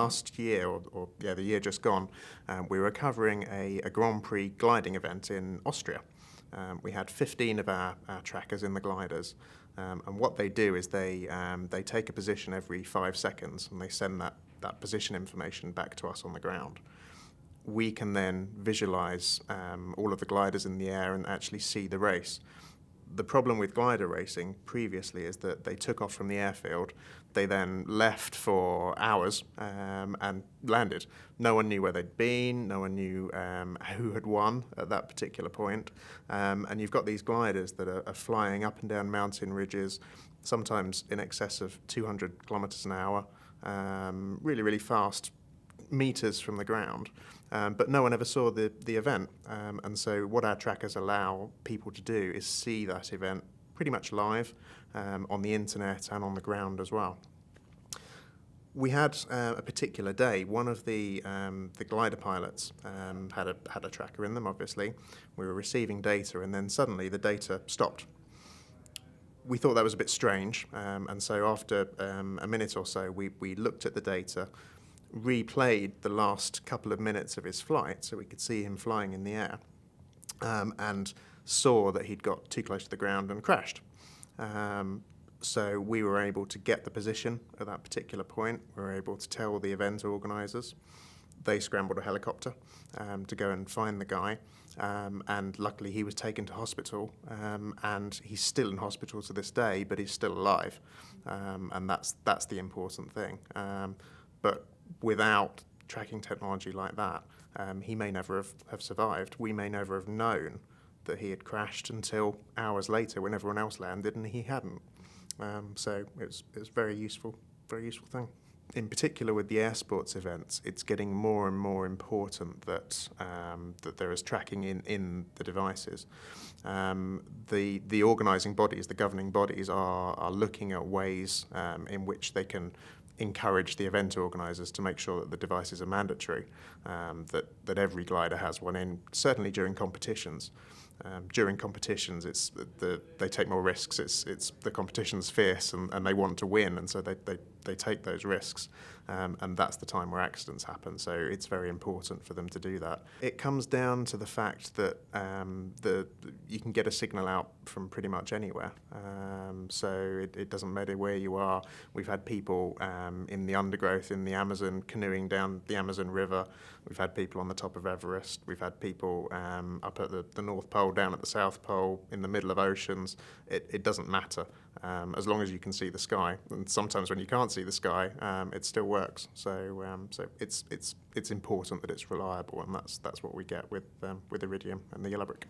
last year, or, or, yeah, the year just gone, um, we were covering a, a, Grand Prix gliding event in Austria. Um, we had 15 of our, our trackers in the gliders, um, and what they do is they um, they take a position every five seconds, and they send that that position information back to us on the ground. We can then visualize um, all of the gliders in the air and actually see the race the problem with glider racing previously is that they took off from the airfield, they then left for hours um, and landed. No one knew where they'd been, no one knew um, who had won at that particular point. Um, and you've got these gliders that are, are, flying up and down mountain ridges, sometimes in excess of 200 kilometers an hour, um, really, really fast meters from the ground. Um, but no one ever saw the, the event. Um, and so what our trackers allow people to do is see that event pretty much live um, on the internet and on the ground as well. We had uh, a particular day. One of the um, the glider pilots um, had a had a tracker in them. Obviously, we were receiving data, and then suddenly the data stopped we thought that was a bit strange, um, and so after um, a minute or so, we, we looked at the data, replayed the last couple of minutes of his flight so we could see him flying in the air um, and saw that he'd got too close to the ground and crashed. Um, so we were able to get the position at that particular point. We were able to tell the event organisers. They scrambled a helicopter um, to go and find the guy, um, and luckily he was taken to hospital, um, and he's still in hospital to this day, but he's still alive, um, and that's that's the important thing. Um, but without tracking technology like that, um, he may never have, have survived. We may never have known that he had crashed until hours later when everyone else landed and he hadn't. Um, so it's it's very useful, very useful thing. In particular, with the air sports events, it's getting more and more important that um, that there is tracking in, in the devices. Um, the the organising bodies, the governing bodies, are are looking at ways um, in which they can encourage the event organisers to make sure that the devices are mandatory, um, that, that every glider has one in, certainly during competitions. Um, during competitions, it's the, they take more risks. It's, it's the competition's fierce and, and they want to win, and so they, they, they take those risks. Um, and that's the time where accidents happen. So it's very important for them to do that. It comes down to the fact that um, the, you can get a signal out from pretty much anywhere. Um, so it, it, doesn't matter where you are. We've had people um, in the undergrowth in the Amazon canoeing down the Amazon River. We've had people on the top of Everest. We've had people um, up at the, the North Pole, down at the South Pole, in the middle of oceans. It, it doesn't matter um, as long as you can see the sky. And sometimes when you can't see the sky, um, it still works. So, um, so it's it's it's important that it's reliable, and that's that's what we get with um, with Iridium and the Yellow Brick.